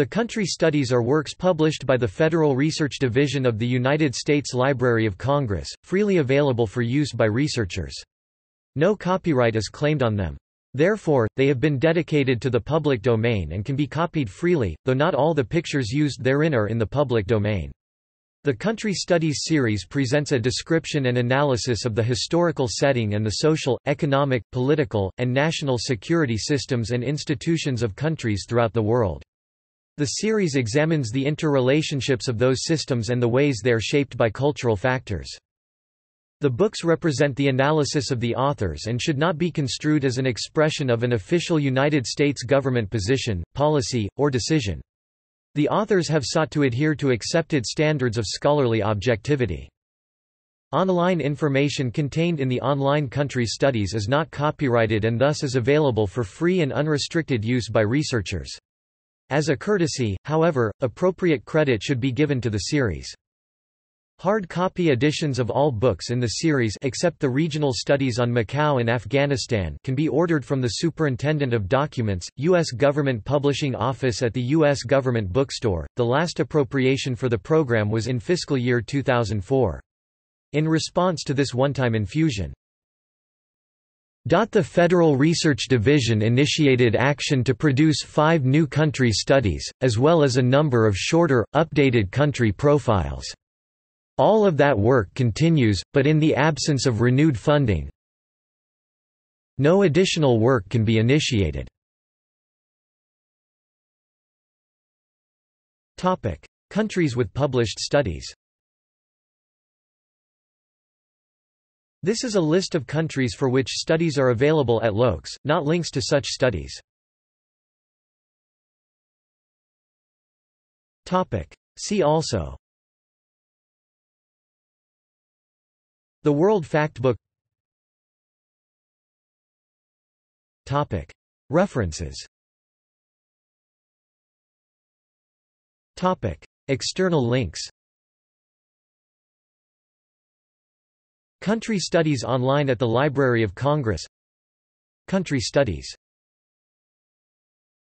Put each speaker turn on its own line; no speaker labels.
The country studies are works published by the Federal Research Division of the United States Library of Congress, freely available for use by researchers. No copyright is claimed on them. Therefore, they have been dedicated to the public domain and can be copied freely, though not all the pictures used therein are in the public domain. The Country Studies series presents a description and analysis of the historical setting and the social, economic, political, and national security systems and institutions of countries throughout the world. The series examines the interrelationships of those systems and the ways they are shaped by cultural factors. The books represent the analysis of the authors and should not be construed as an expression of an official United States government position, policy, or decision. The authors have sought to adhere to accepted standards of scholarly objectivity. Online information contained in the online country studies is not copyrighted and thus is available for free and unrestricted use by researchers. As a courtesy, however, appropriate credit should be given to the series. Hard copy editions of all books in the series except the regional studies on Macau and Afghanistan can be ordered from the Superintendent of Documents, U.S. Government Publishing Office at the U.S. Government Bookstore. The last appropriation for the program was in fiscal year 2004. In response to this one-time infusion, the Federal Research Division initiated action to produce five new country studies, as well as a number of shorter, updated country profiles. All of that work continues, but in the absence of renewed funding, no additional work can be initiated. Countries with published studies This is a list of countries for which studies are available at LOCS, not links to such studies. See also The World Factbook Topic. References Topic. External links Country Studies online at the Library of Congress. Country Studies